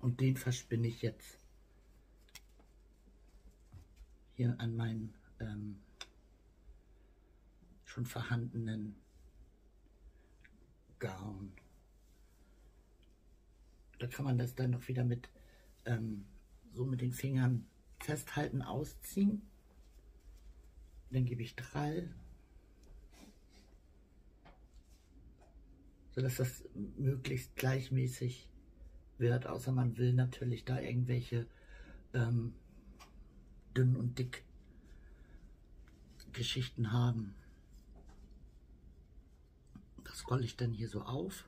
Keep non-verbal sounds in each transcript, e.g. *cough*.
Und den verspinne ich jetzt hier an meinen ähm, schon vorhandenen Garn. Da kann man das dann noch wieder mit ähm, so mit den Fingern festhalten, ausziehen. Dann gebe ich Drall, sodass das möglichst gleichmäßig wird, außer man will natürlich da irgendwelche ähm, dünn und dick Geschichten haben. Das rolle ich dann hier so auf.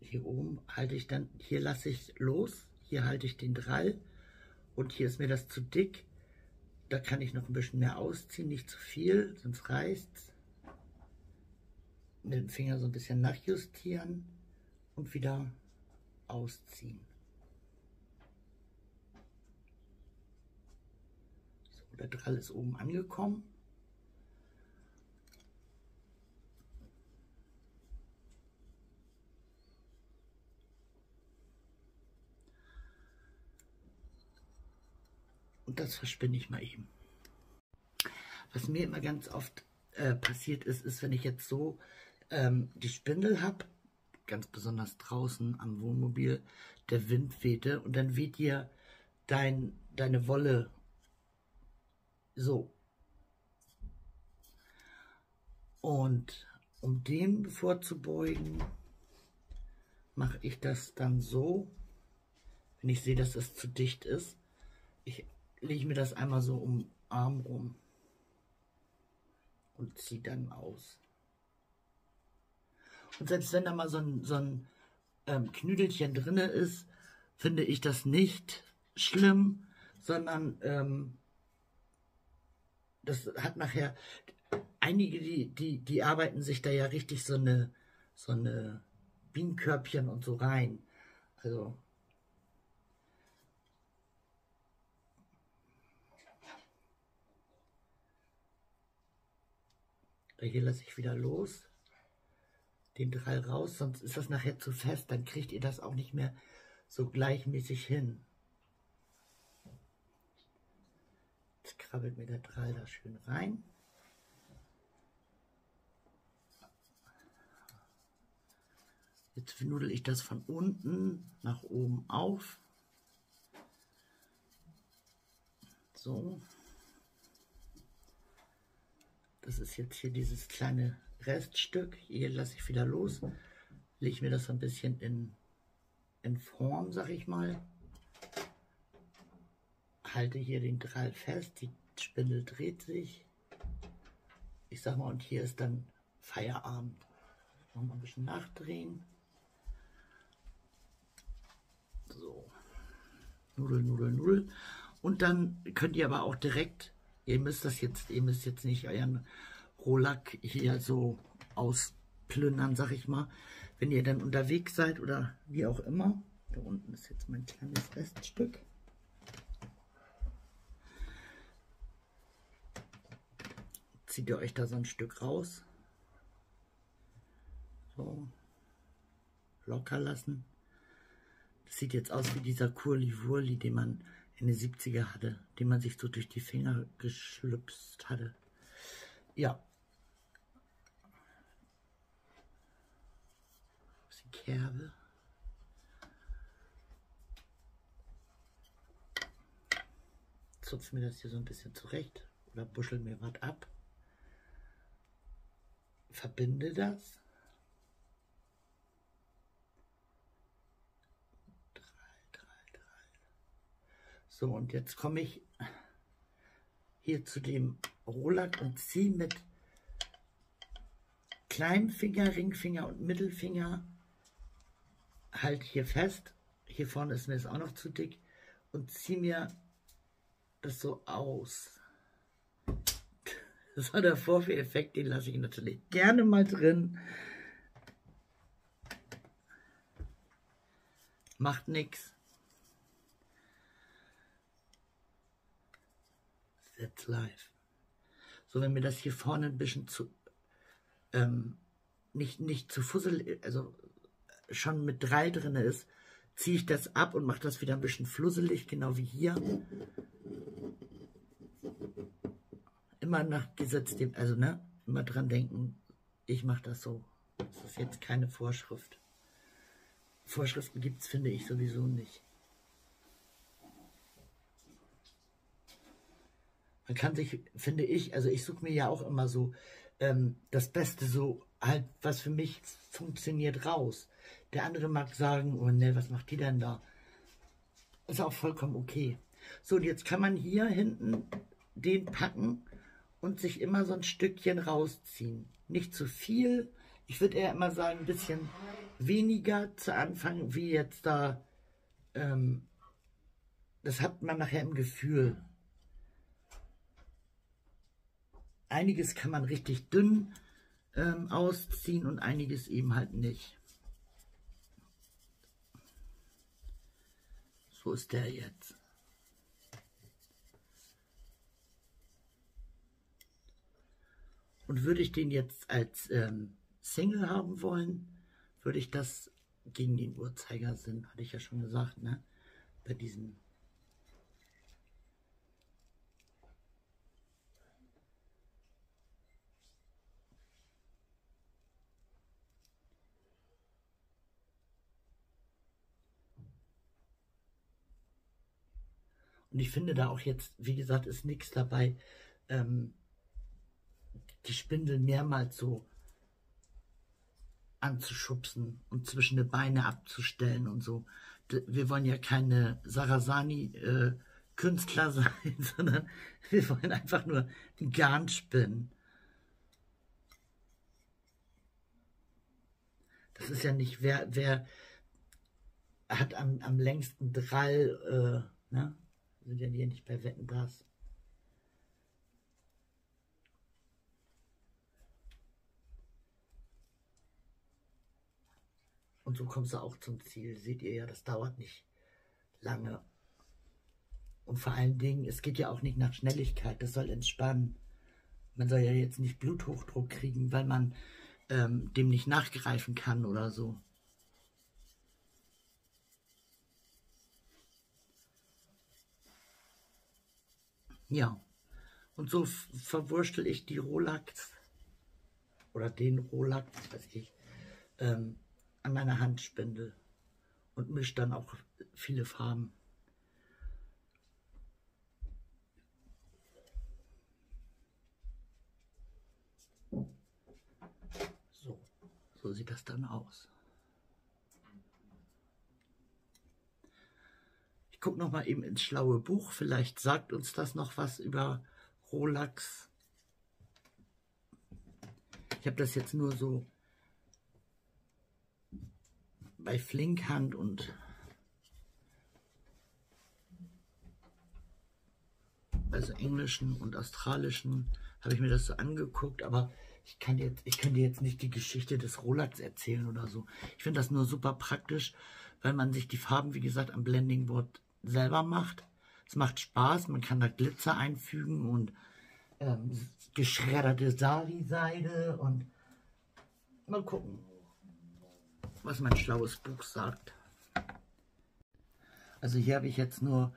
Hier oben halte ich dann, hier lasse ich los, hier halte ich den Drall und hier ist mir das zu dick. Da kann ich noch ein bisschen mehr ausziehen, nicht zu viel, sonst reißt es. Mit dem Finger so ein bisschen nachjustieren und wieder ausziehen. So, der Drall ist oben angekommen. Und das verspinne ich mal eben. Was mir immer ganz oft äh, passiert ist, ist, wenn ich jetzt so ähm, die Spindel habe, ganz besonders draußen am Wohnmobil, der Wind wehte und dann weht dir dein, deine Wolle so. Und um dem vorzubeugen, mache ich das dann so, wenn ich sehe, dass es zu dicht ist. Ich lege mir das einmal so um den Arm rum und ziehe dann aus. Und selbst wenn da mal so ein, so ein ähm, Knüdelchen drin ist, finde ich das nicht schlimm, sondern ähm, das hat nachher, einige, die, die, die arbeiten sich da ja richtig so eine, so eine Bienenkörbchen und so rein. Also Hier lasse ich wieder los. Den Drall raus, sonst ist das nachher zu fest. Dann kriegt ihr das auch nicht mehr so gleichmäßig hin. Jetzt krabbelt mir der Drall da schön rein. Jetzt nudel ich das von unten nach oben auf. So. Das ist jetzt hier dieses kleine Reststück. Hier lasse ich wieder los. Lege mir das ein bisschen in, in Form, sag ich mal. Halte hier den Drall fest. Die Spindel dreht sich. Ich sag mal, und hier ist dann Feierabend. Noch mal ein bisschen nachdrehen. So. Nudel, Nudel, Nudel. Und dann könnt ihr aber auch direkt Ihr müsst das jetzt, ihr müsst jetzt nicht euren Rohlack hier so ausplündern, sag ich mal. Wenn ihr dann unterwegs seid oder wie auch immer. Da unten ist jetzt mein kleines Reststück. Zieht ihr euch da so ein Stück raus. So. Locker lassen. Das sieht jetzt aus wie dieser Kurli-Wurli, den man in den 70er hatte, die man sich so durch die Finger geschlüpst hatte. Ja. Die Kerbe. Zupf mir das hier so ein bisschen zurecht oder buschel mir was ab. Verbinde das. So, und jetzt komme ich hier zu dem Rollack und ziehe mit kleinem Finger, Ringfinger und Mittelfinger halt hier fest. Hier vorne ist mir das auch noch zu dick und ziehe mir das so aus. *laughs* Das war der Vorführeffekt, den lasse ich natürlich gerne mal drin. Macht nichts. That's life. So, wenn mir das hier vorne ein bisschen zu, ähm, nicht, nicht zu fusselig, also schon mit drei drin ist, ziehe ich das ab und mache das wieder ein bisschen flusselig, genau wie hier. Immer nach Gesetz, also ne, immer dran denken, ich mache das so. Das ist jetzt keine Vorschrift. Vorschriften gibt es, finde ich, sowieso nicht. Man kann sich, finde ich, also ich suche mir ja auch immer so ähm, das Beste so halt, was für mich funktioniert, raus. Der andere mag sagen, oh ne, was macht die denn da? Ist auch vollkommen okay. So, und jetzt kann man hier hinten den packen und sich immer so ein Stückchen rausziehen. Nicht zu viel. Ich würde eher immer sagen, ein bisschen weniger zu Anfang, wie jetzt da. Ähm, das hat man nachher im Gefühl. Einiges kann man richtig dünn ähm, ausziehen und einiges eben halt nicht. So ist der jetzt. Und würde ich den jetzt als ähm, Single haben wollen, würde ich das gegen den Uhrzeigersinn, hatte ich ja schon gesagt, ne? Bei diesen Und ich finde da auch jetzt, wie gesagt, ist nichts dabei, ähm, die Spindel mehrmals so anzuschubsen und zwischen die Beine abzustellen und so. Wir wollen ja keine Sarasani-Künstler äh, *laughs* sein, sondern wir wollen einfach nur ein Garn spinnen. Das ist ja nicht, wer, wer hat am, am längsten Drall, äh, ne? Sind ja hier nicht bei Wetten das. Und so kommst du auch zum Ziel. Seht ihr ja, das dauert nicht lange. Und vor allen Dingen, es geht ja auch nicht nach Schnelligkeit, das soll entspannen. Man soll ja jetzt nicht Bluthochdruck kriegen, weil man ähm, dem nicht nachgreifen kann oder so. Ja, und so verwurstel ich die Rolex oder den Rolex, weiß ich, ähm, an meiner Handspindel und mische dann auch viele Farben. So, so sieht das dann aus. Ich gucke noch mal eben ins schlaue Buch. Vielleicht sagt uns das noch was über Rolex. Ich habe das jetzt nur so bei Flinkhand und also englischen und australischen habe ich mir das so angeguckt, aber ich kann jetzt, ich kann dir jetzt nicht die Geschichte des Rolex erzählen oder so. Ich finde das nur super praktisch, weil man sich die Farben, wie gesagt, am Blending Board selber macht. Es macht Spaß, man kann da Glitzer einfügen und ähm, geschredderte Sari-Seide und mal gucken, was mein schlaues Buch sagt. Also hier habe ich jetzt nur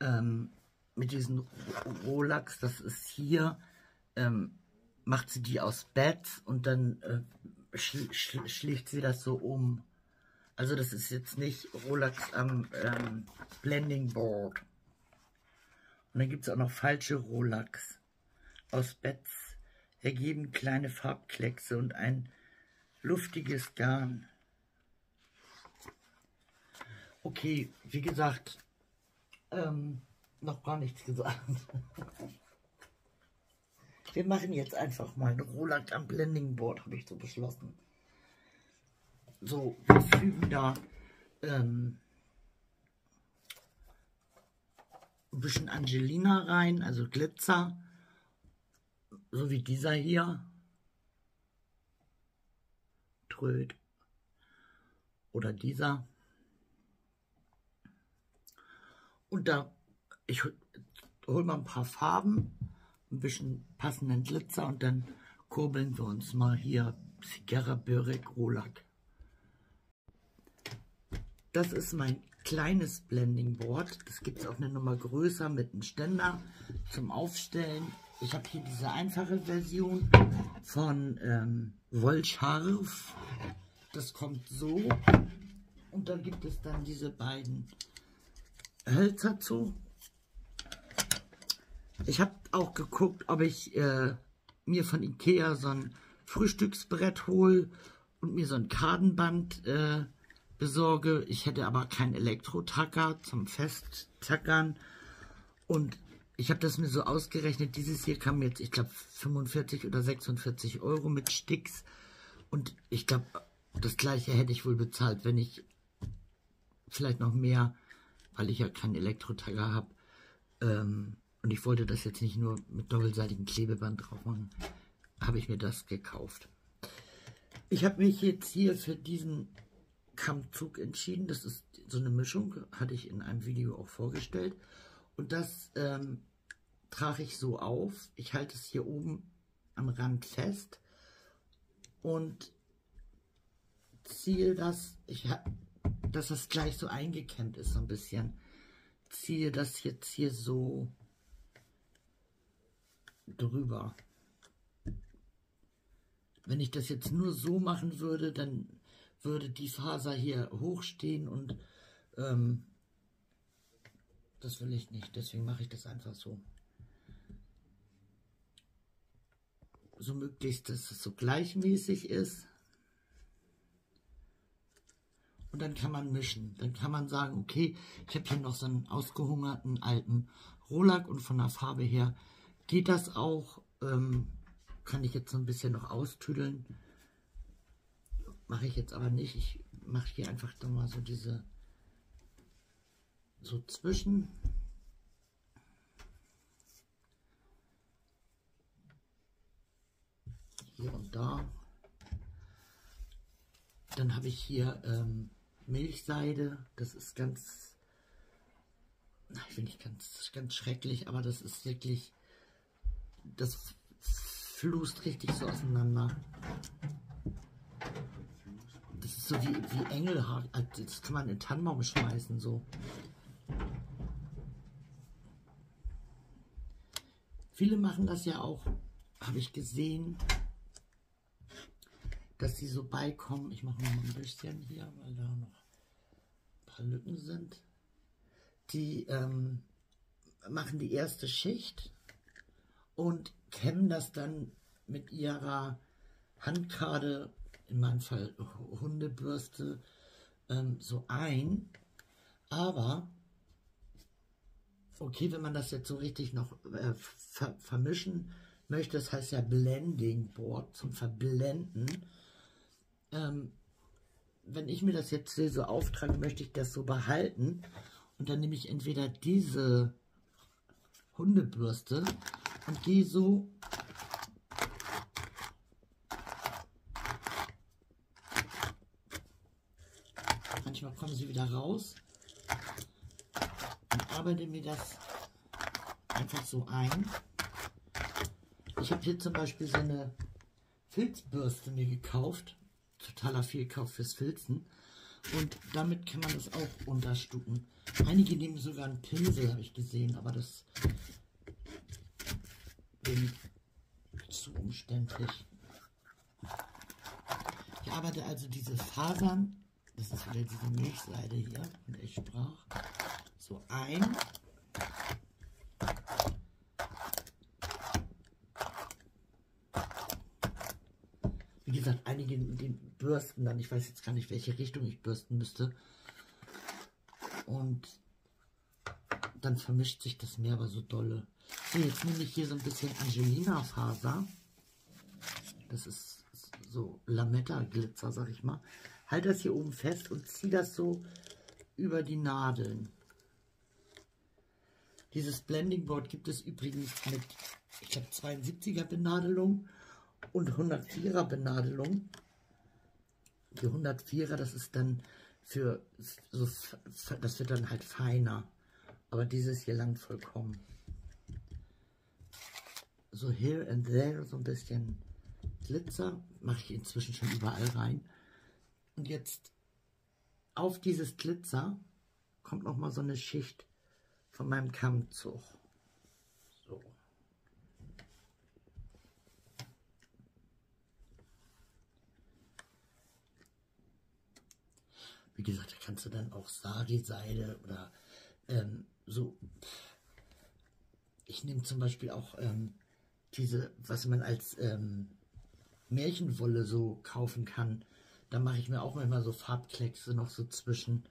ähm, mit diesem Rolex, das ist hier, ähm, macht sie die aus Bett und dann äh, schl schl schlägt sie das so um. Also das ist jetzt nicht Rolex am ähm, Blending Board. Und dann gibt es auch noch falsche Rolex. Aus Bets ergeben kleine Farbkleckse und ein luftiges Garn. Okay, wie gesagt, ähm, noch gar nichts gesagt. Wir machen jetzt einfach mal ein Rolex am Blending Board, habe ich so beschlossen. So, wir fügen da ähm, ein bisschen Angelina rein, also Glitzer, so wie dieser hier. Tröd. Oder dieser. Und da, ich hole mal ein paar Farben, ein bisschen passenden Glitzer und dann kurbeln wir uns mal hier Sierra Börek Rolag. Das ist mein kleines Blending Board. Das gibt es auch eine Nummer größer mit einem Ständer zum Aufstellen. Ich habe hier diese einfache Version von ähm, Wolscharf. Das kommt so. Und dann gibt es dann diese beiden Hölzer zu. Ich habe auch geguckt, ob ich äh, mir von Ikea so ein Frühstücksbrett hole und mir so ein Kartenband äh, besorge. Ich hätte aber keinen Elektro-Tacker zum Festtackern. Und ich habe das mir so ausgerechnet. Dieses hier kam jetzt, ich glaube, 45 oder 46 Euro mit Sticks. Und ich glaube, das gleiche hätte ich wohl bezahlt, wenn ich vielleicht noch mehr, weil ich ja keinen Elektro-Tacker habe. Ähm, und ich wollte das jetzt nicht nur mit doppelseitigem Klebeband drauf machen, habe ich mir das gekauft. Ich habe mich jetzt hier für diesen Kammzug entschieden. Das ist so eine Mischung, hatte ich in einem Video auch vorgestellt. Und das ähm, trage ich so auf. Ich halte es hier oben am Rand fest und ziehe das, ich dass das gleich so eingeklemmt ist, so ein bisschen. Ziehe das jetzt hier so drüber. Wenn ich das jetzt nur so machen würde, dann würde die Faser hier hochstehen und ähm, das will ich nicht. Deswegen mache ich das einfach so. So möglichst, dass es so gleichmäßig ist. Und dann kann man mischen. Dann kann man sagen, okay, ich habe hier noch so einen ausgehungerten alten Rolag und von der Farbe her geht das auch. Ähm, kann ich jetzt so ein bisschen noch austüdeln. Mache ich jetzt aber nicht. Ich mache hier einfach mal so diese so zwischen. Hier und da. Dann habe ich hier ähm, Milchseide. Das ist ganz, ich finde nicht ganz, ganz schrecklich, aber das ist wirklich das flust richtig so auseinander. So wie, wie Engelhaar. Also das kann man in Tannenbaum schmeißen, so. Viele machen das ja auch, habe ich gesehen, dass sie so beikommen. Ich mache mal ein bisschen hier, weil da noch ein paar Lücken sind. Die ähm, machen die erste Schicht und kämmen das dann mit ihrer Handkarte, in meinem Fall Hundebürste, ähm, so ein. Aber, okay, wenn man das jetzt so richtig noch äh, ver vermischen möchte, das heißt ja Blending Board zum Verblenden. Ähm, wenn ich mir das jetzt so auftrage, möchte ich das so behalten. Und dann nehme ich entweder diese Hundebürste und gehe so manchmal kommen sie wieder raus und arbeite mir das einfach so ein. Ich habe hier zum Beispiel so eine Filzbürste mir gekauft. Totaler Fehlkauf fürs Filzen. Und damit kann man das auch unterstucken. Einige nehmen sogar einen Pinsel, habe ich gesehen, aber das bin zu umständlich. Ich arbeite also diese Fasern, das ist wieder diese Milchseide hier, von der ich sprach, so ein. Wie gesagt, einige den bürsten dann, ich weiß jetzt gar nicht, welche Richtung ich bürsten müsste. Und dann vermischt sich das mehr aber so dolle. So, jetzt nehme ich hier so ein bisschen Angelina-Faser. Das ist so Lametta-Glitzer, sag ich mal. Halte das hier oben fest und ziehe das so über die Nadeln. Dieses Blending Board gibt es übrigens mit, ich glaube, 72er Benadelung und 104er Benadelung. Die 104er, das ist dann für, so, das wird dann halt feiner. Aber dieses hier langt vollkommen. So here and there so ein bisschen Glitzer, mache ich inzwischen schon überall rein. Und jetzt auf dieses Glitzer kommt noch mal so eine Schicht von meinem Kammzug. So. Wie gesagt, da kannst du dann auch Sari-Seide oder ähm, so. Ich nehme zum Beispiel auch ähm, diese, was man als ähm, Märchenwolle so kaufen kann. Da mache ich mir auch manchmal so Farbkleckse noch so zwischen.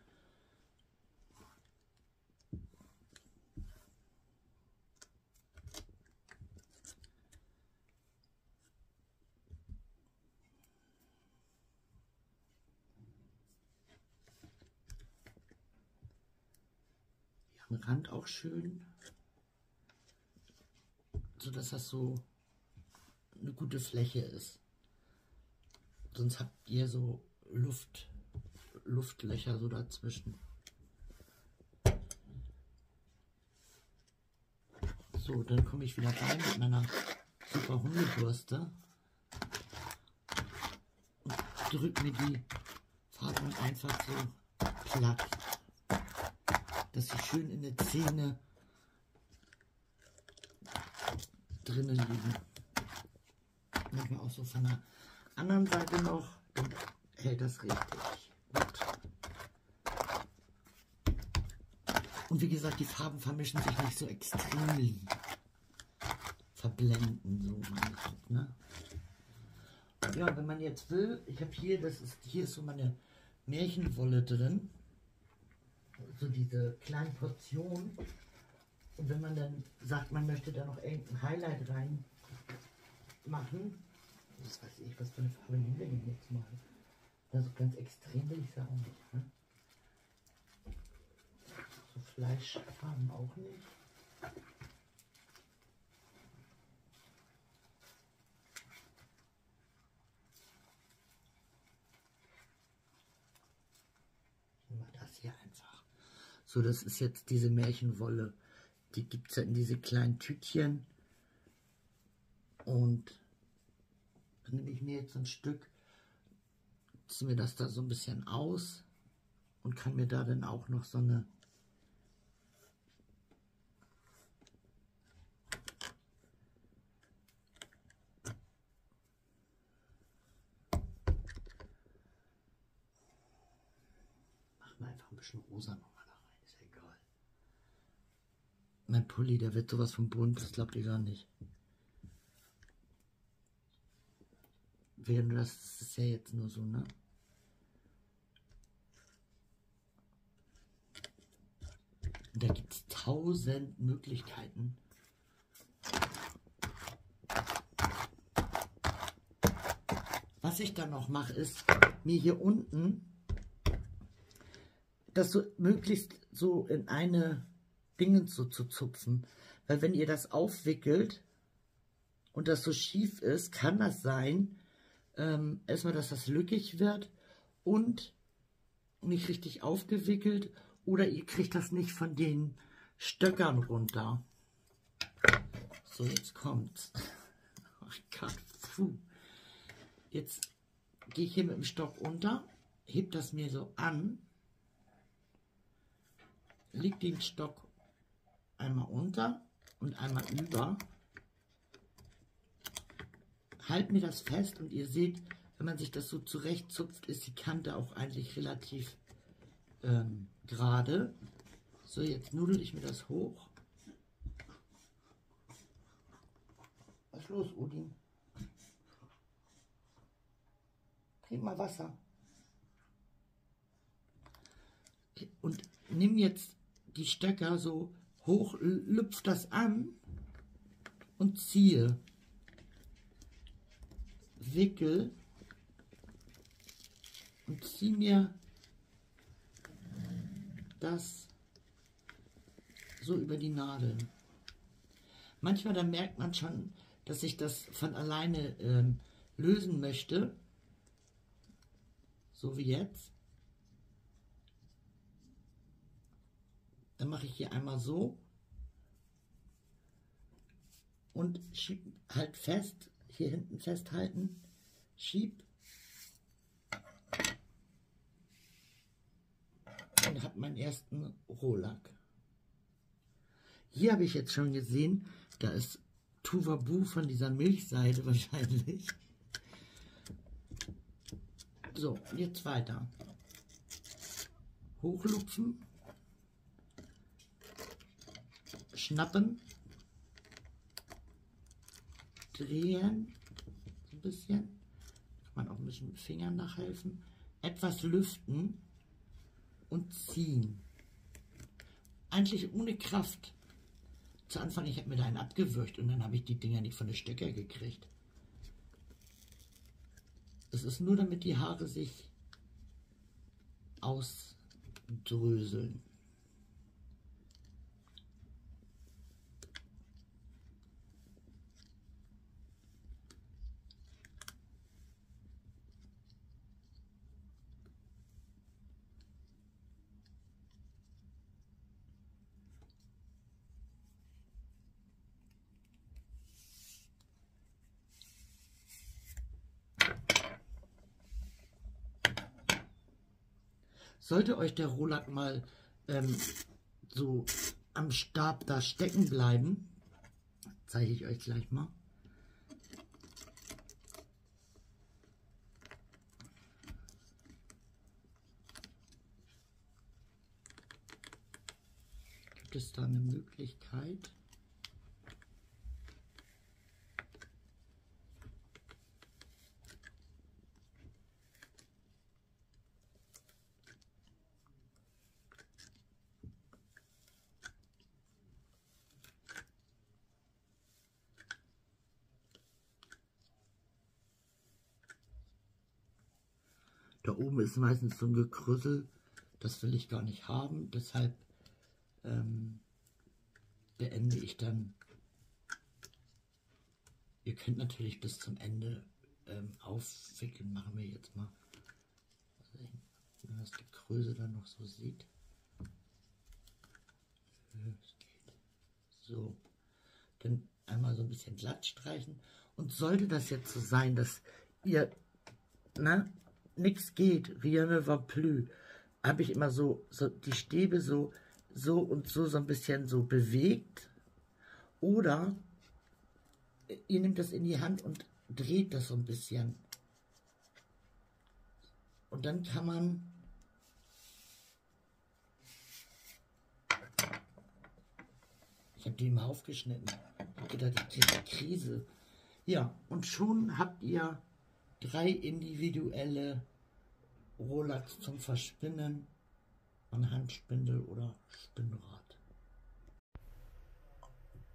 am Rand auch schön, so dass das so eine gute Fläche ist. Sonst habt ihr so Luft, Luftlöcher so dazwischen. So, dann komme ich wieder rein mit meiner super Hundebürste und drücke mir die Farben einfach so platt dass sie schön in der Zähne drinnen liegen. Manchmal auch so von der anderen Seite noch, dann hält das richtig gut. Und wie gesagt, die Farben vermischen sich nicht so extrem verblenden, so man ne? Ja, wenn man jetzt will, ich habe hier, das ist, hier ist so meine Märchenwolle drin so diese kleinen Portionen. Und wenn man dann sagt, man möchte da noch irgendein Highlight rein machen, das weiß ich, was für eine Farbe nehmen wir denn jetzt mal? Also ganz extrem will ich auch nicht. Ne? So Fleischfarben auch nicht. das hier einfach. So, das ist jetzt diese Märchenwolle. Die gibt es ja in diese kleinen Tütchen. Und dann nehme ich mir jetzt ein Stück, ziehe mir das da so ein bisschen aus und kann mir da dann auch noch so eine Machen wir einfach ein bisschen rosa noch mein Pulli, der wird sowas vom bunt, das glaubt ihr gar nicht. Während das ist ja jetzt nur so, ne? Da gibt es tausend Möglichkeiten. Was ich dann noch mache, ist mir hier unten das so möglichst so in eine Dingen so zu zupfen. Weil wenn ihr das aufwickelt und das so schief ist, kann das sein, ähm, erstmal, dass das lückig wird und nicht richtig aufgewickelt oder ihr kriegt das nicht von den Stöckern runter. So, jetzt kommt's. *laughs* Oh Gott, puh. Jetzt gehe ich hier mit dem Stock unter, heb das mir so an, leg den Stock einmal unter und einmal über. Halt mir das fest und ihr seht, wenn man sich das so zurechtzupft, ist die Kante auch eigentlich relativ ähm, gerade. So, jetzt nudel ich mir das hoch. Was ist los, Udin? Trink mal Wasser. Und nimm jetzt die Stöcker so hoch, lüpf das an und ziehe. Wickel und ziehe mir das so über die Nadeln. Manchmal dann merkt man schon, dass ich das von alleine ähm, lösen möchte. So wie jetzt. Dann mache ich hier einmal so und schieb halt fest, hier hinten festhalten schieb und habe meinen ersten Rohlack. Hier habe ich jetzt schon gesehen, da ist Tuvabu von dieser Milchseide wahrscheinlich. So, jetzt weiter. Hochlupfen. Schnappen. Drehen. So ein bisschen. Kann man auch ein bisschen mit Fingern nachhelfen. Etwas lüften und ziehen. Eigentlich ohne Kraft. Zu Anfang, ich habe mir da einen abgewürgt und dann habe ich die Dinger nicht von den Stöcker gekriegt. Es ist nur, damit die Haare sich ausdröseln. Sollte euch der Rollack mal ähm, so am Stab da stecken bleiben, zeige ich euch gleich mal. Gibt es da eine Möglichkeit? Da oben ist meistens so ein Gekrüssel. Das will ich gar nicht haben. Deshalb ähm, beende ich dann. Ihr könnt natürlich bis zum Ende ähm, aufwickeln. Machen wir jetzt mal. Wenn man das Gekrösel dann noch so sieht. So. Dann einmal so ein bisschen glatt streichen. Und sollte das jetzt so sein, dass ihr ne, nichts geht, rien ne va plus, habe ich immer so, so die Stäbe so, so und so so ein bisschen so bewegt. Oder ihr nehmt das in die Hand und dreht das so ein bisschen. Und dann kann man Ich habe die mal aufgeschnitten. Ich habe gedacht, ich kriege Krise. Ja, und schon habt ihr drei individuelle Rollacks zum Verspinnen an Handspindel oder Spinnrad.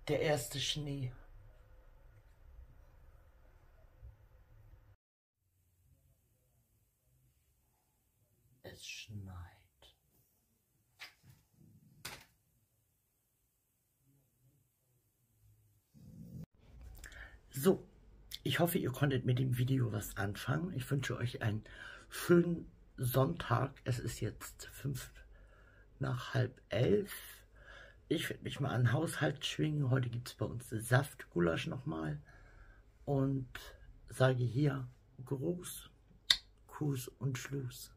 Der erste Schnee. Es schneit. So, ich hoffe, ihr konntet mit dem Video was anfangen. Ich wünsche euch einen schönen Sonntag. Es ist jetzt fünf nach halb elf. Ich werde mich mal an Haushalt schwingen. Heute gibt es bei uns Saftgulasch nochmal. Und sage hier Gruß, Kuss und Schluss.